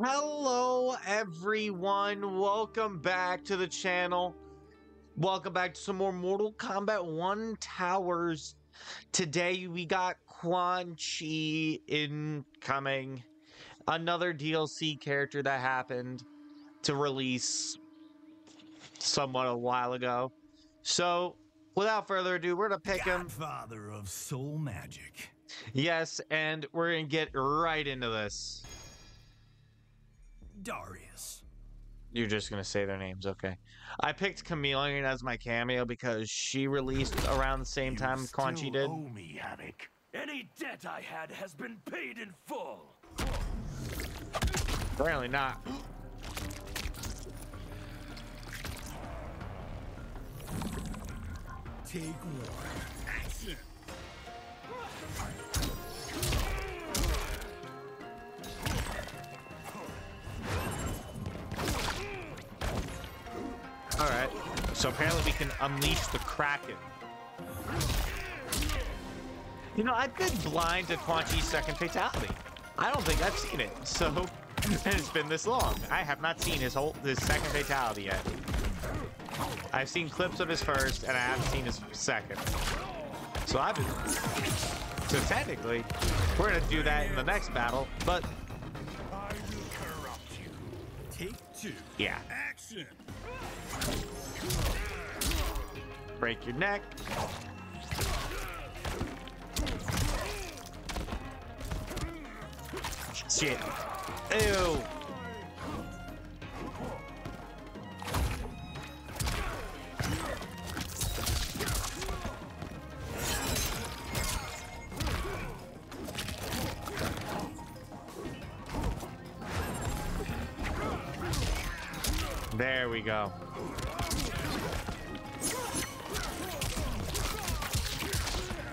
Hello, everyone. Welcome back to the channel. Welcome back to some more Mortal Kombat 1 Towers. Today we got Quan Chi incoming. Another DLC character that happened to release somewhat a while ago. So, without further ado, we're going to pick him. Father of soul magic. Yes, and we're going to get right into this. Darrius. You're just gonna say their names, okay? I picked Chameleon as my cameo because she released around the same You time Quan Chi still did. owe me, Havik. Any debt I had has been paid in full. Apparently not. Take one. Action. All right. So apparently we can unleash the Kraken. You know, I've been blind to Quan Chi's second fatality. I don't think I've seen it. So, it's been this long. I have not seen his whole his second fatality yet. I've seen clips of his first, and I haven't seen his second. So I've been. So technically, we're gonna do that in the next battle. But I will corrupt you. Take two. yeah, Action. Break your neck. Shit. Ew.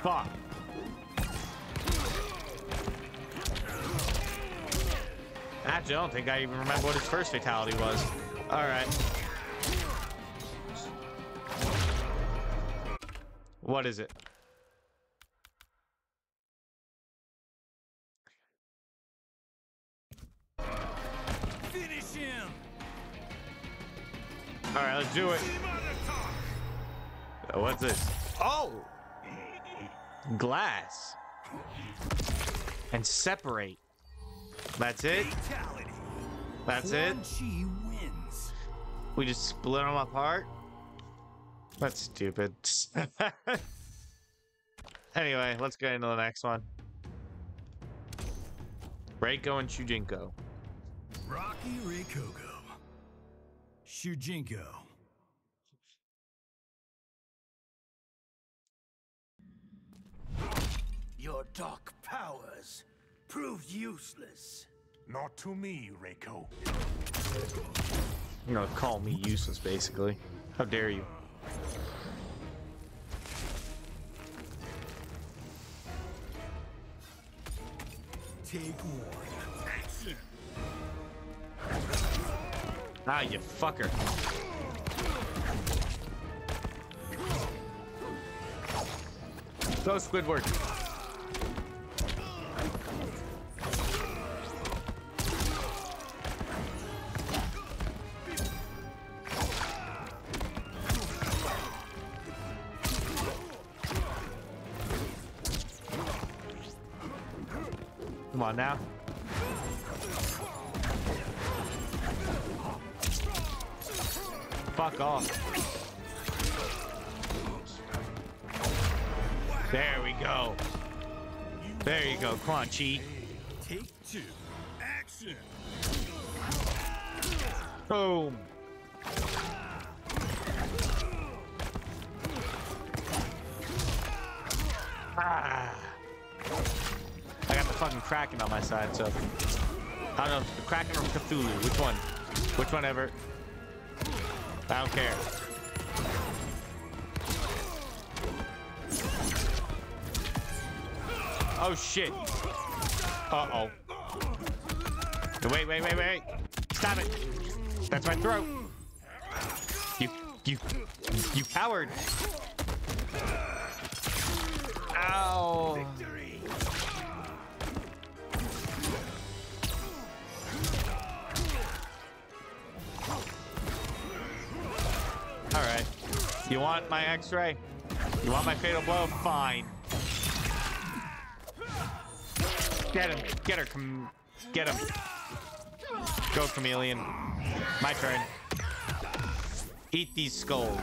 Fuck. Actually, I don't think I even remember what his first fatality was. Alright. What is it? Finish him. Alright, let's do it. What's this? Oh! Glass. And separate. That's it? That's it? We just split them apart? That's stupid. anyway, let's get into the next one. Reiko and Shujinko. Rocky Rikoko. Shujinko. Your dark powers proved useless. Not to me, Reiko. You're gonna call me useless, basically. How dare you? Take one. Action. Ah, you fucker. Go, Squidward. On now. Fuck off. There we go. There you go, Chi. Take two. Action. Boom. Ah. Fucking Kraken on my side, so. I don't know, Kraken or Cthulhu. Which one? Which one ever? I don't care. Oh shit. Uh-oh. Wait, wait, wait, wait. Stop it. That's my throat. You, you, you coward. Ow. You want my x-ray? You want my fatal blow? Fine. Get him. Get her. Get him. Go, chameleon. My turn. Eat these skulls.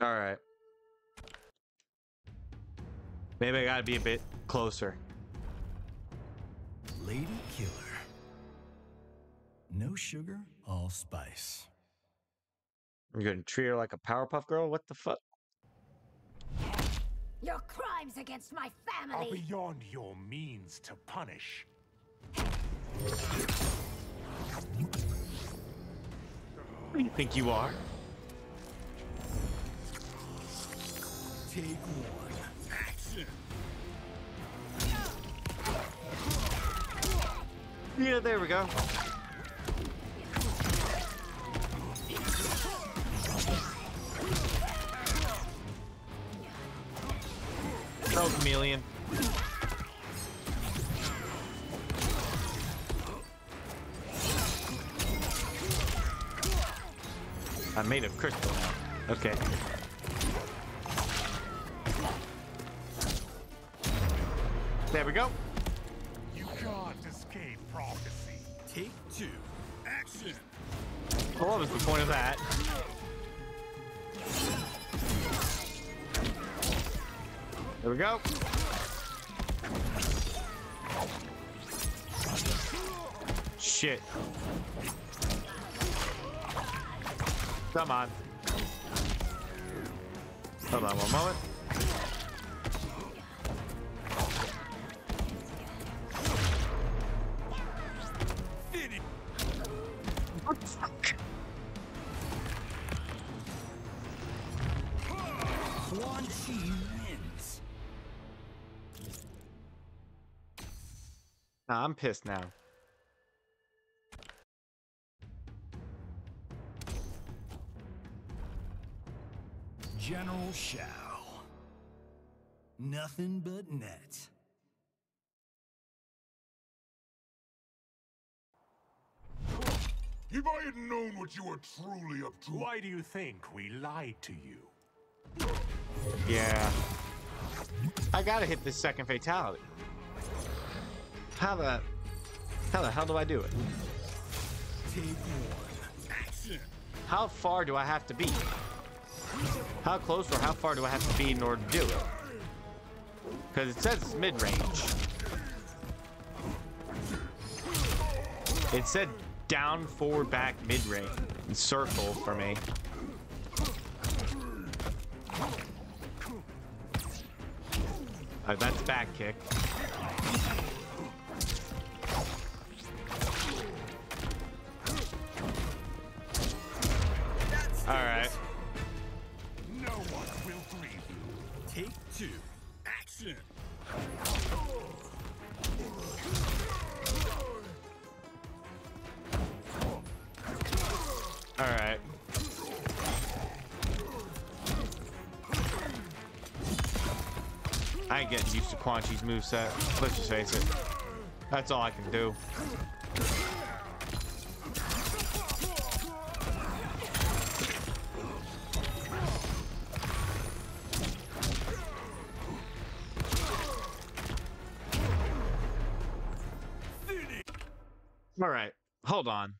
All right. Maybe I gotta be a bit closer. Lady Killer. No sugar, all spice. You're gonna treat her like a Powerpuff Girl? What the fuck? Your crimes against my family Are beyond your means to punish. Who do you think you are? Take one. Action! Yeah, there we go. No chameleon. I'm made of crystal. Okay. There we go. You can't escape prophecy. Take two. Action! Well, what was the point of that? There we go. Shit. Come on. Hold on one moment. Nah, I'm pissed now. General Shao. Nothing but net. If I had known what you were truly up to, Why do you think we lied to you? Yeah. I gotta hit this second fatality. How the how the hell do I do it? How far do I have to be? How close or how far do I have to be in order to do it? Because it says it's mid-range. It said down, forward, back, mid-range. Circle for me. Uh, that's back kick. Quan Chi's moveset. Let's just face it. That's all I can do. All right. Hold on.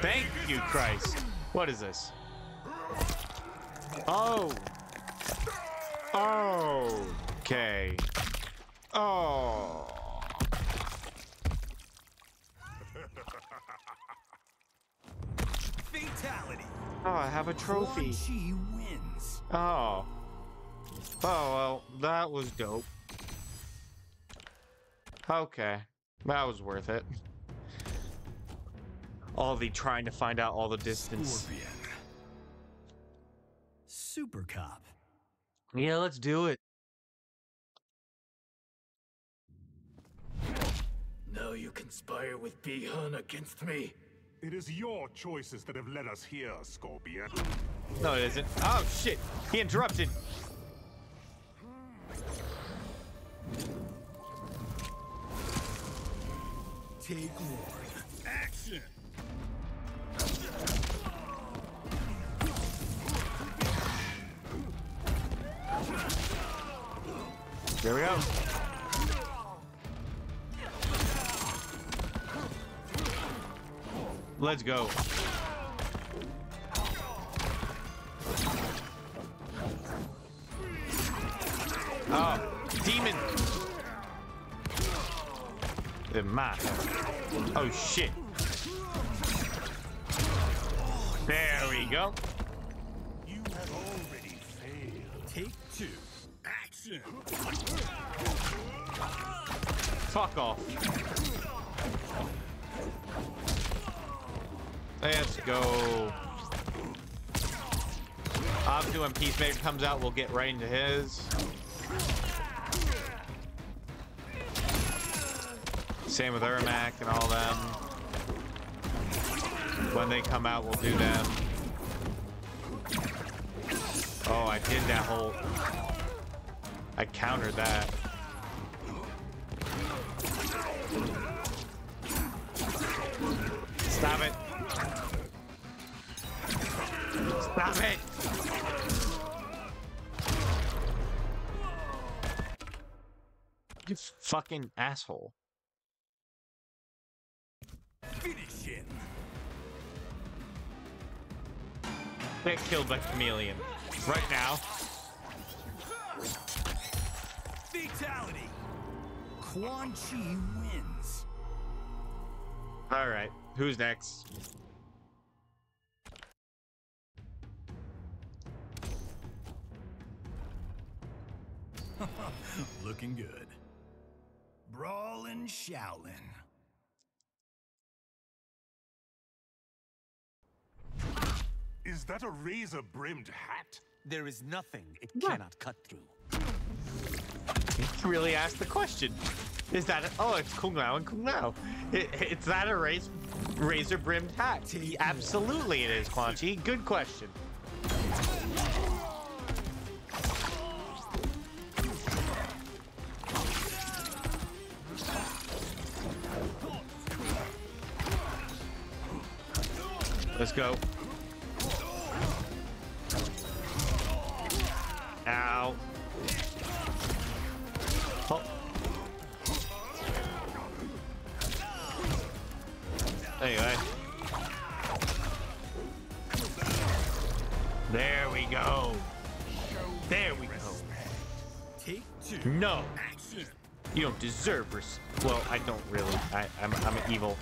Thank you, Christ. What is this? Oh. Oh. Okay. Oh. Fatality. Oh, I have a trophy. Chi wins. Oh. Oh, well, that was dope. Okay. That was worth it. All the trying to find out all the distance. Scorpion. Super Cop. Yeah, let's do it. Now you conspire with Bi-Han against me. It is your choices that have led us here, Scorpion. No, it isn't. Oh, shit. He interrupted. Take one. Action! There we go. Let's go. Oh, demon. The map. Oh shit. There we go. You have already failed. Take two. Action! Fuck off. Let's go. Obviously, when Peacemaker comes out, we'll get right into his. Same with Ermac and all them. When they come out, we'll do them. Oh, I did that whole... I countered that. You fucking asshole. Finish him. Get killed by Chameleon. Right now. Fatality. Quan Chi wins. Alright. Who's next? Looking good. Brawlin' Shaolin. Is that a razor-brimmed hat? There is nothing it cannot cut through. You really asked the question. Is that a, oh it's Kung Lao and Kung Lao. It, it's that a raz- razor brimmed hat? Absolutely it is, Quan Chi. Good question. Go. Ow. Oh. Anyway. There we go. There we go. Take two. No, you don't deserve res- Well, I don't really. I, I'm, I'm evil.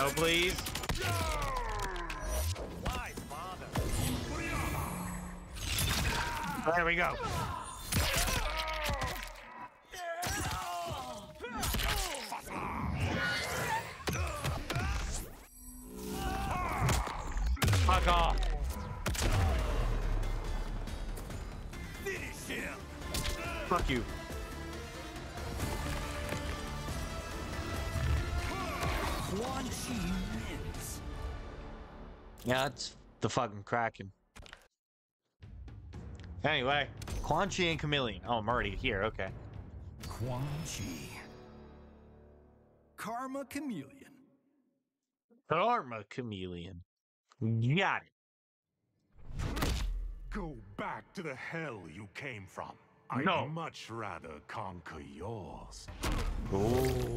No, please. There we go. Quan Chi wins. Yeah, it's the fucking Kraken. Anyway, Quan Chi and Chameleon. Oh, I'm already here. Okay. Quan Chi. Karma Chameleon. Karma Chameleon. Got it. Go back to the hell you came from. I'd No. much rather conquer yours. Oh.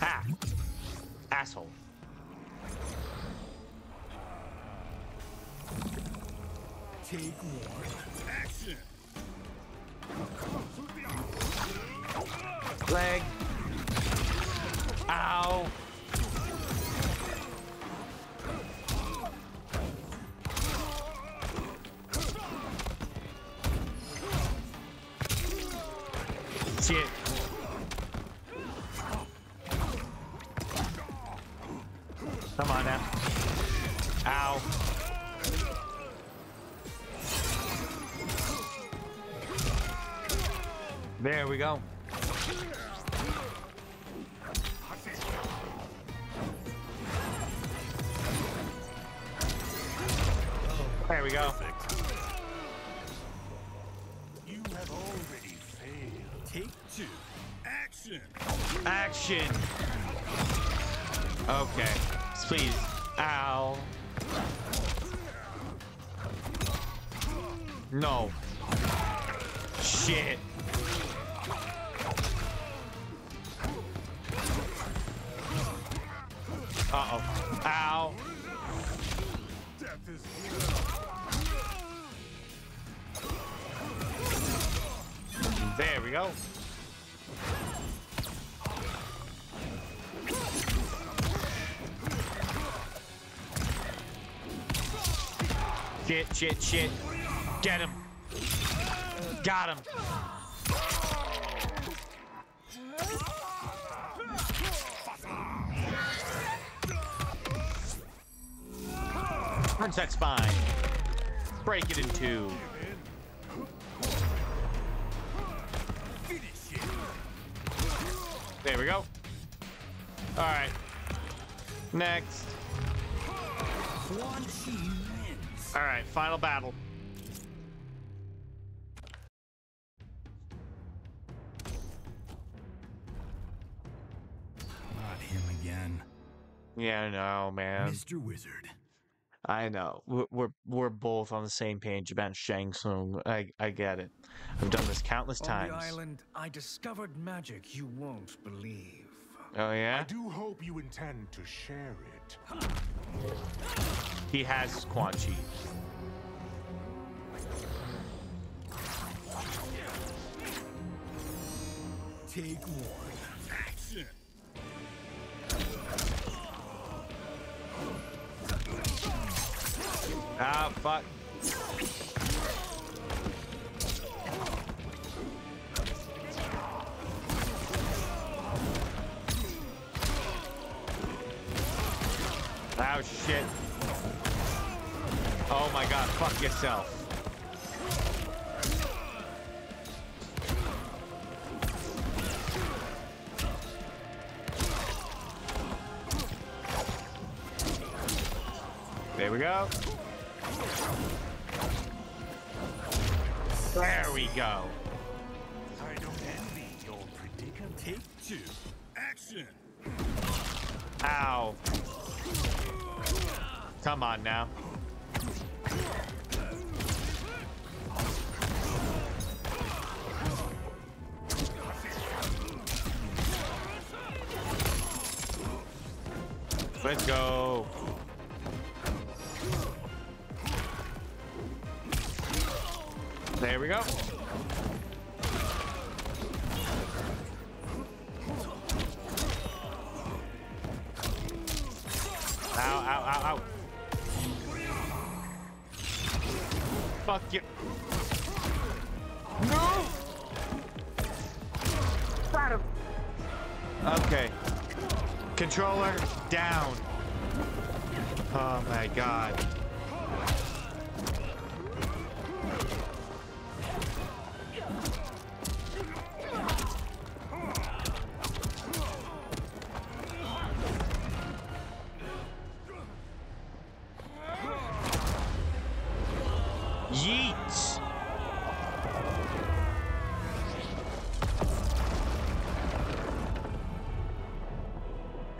Ah. Asshole. Take one. Action. Leg. Ow. Come Take two. Action. Action. Okay. Please. Ow. No. Shit. Uh-oh. Ow. There we go. Shit, shit, shit. Get him. Got him. Punch spine. Break it in two. There we go. All right. Next. Quan Chi wins. All right, final battle. Not him again. Yeah, I know, man. Mr. Wizard. I know. We're, we're we're both on the same page about Shang Tsung. I I get it. I've done this countless On times. the island, I discovered magic you won't believe. Oh yeah. I do hope you intend to share it. He has Quan Chi. Take one. Ah fuck. Oh shit. Oh my god, fuck yourself. There we go. There we go. I don't envy your predicament. Take two. Action. Ow. Come on now. Let's go. There we go. Ow, ow, ow, ow. Fuck you. No! Got him. Okay. Controller down. Oh my god.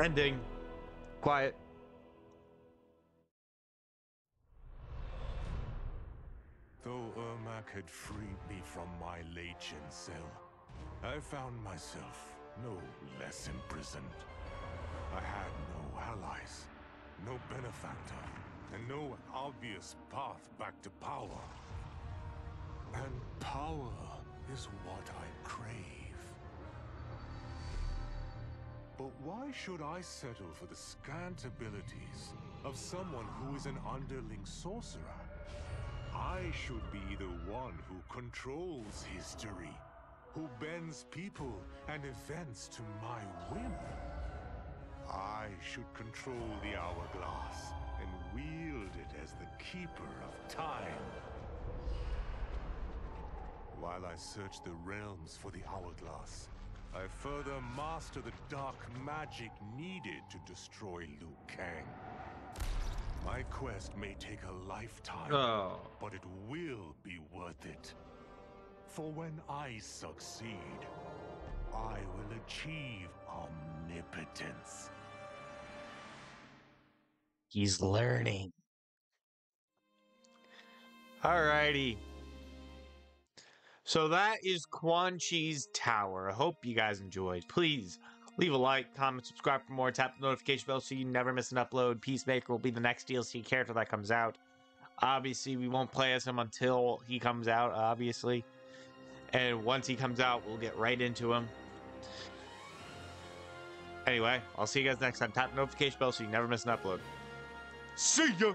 Ending. Quiet. Though Ermac had freed me from my Legion cell, I found myself no less imprisoned. I had no allies, no benefactor, and no obvious path back to power. And power is what I crave. But why should I settle for the scant abilities of someone who is an underling sorcerer? I should be the one who controls history, who bends people and events to my whim. I should control the hourglass and wield it as the keeper of time. While I search the realms for the hourglass, I further master the dark magic needed to destroy Liu Kang. My quest may take a lifetime, Oh. but it will be worth it. For when I succeed, I will achieve omnipotence. He's learning. Alrighty. So that is Quan Chi's Tower. I hope you guys enjoyed. Please leave a like, comment, subscribe for more. Tap the notification bell so you never miss an upload. Peacemaker will be the next DLC character that comes out. Obviously, we won't play as him until he comes out, obviously. And once he comes out, we'll get right into him. Anyway, I'll see you guys next time. Tap the notification bell so you never miss an upload. See ya!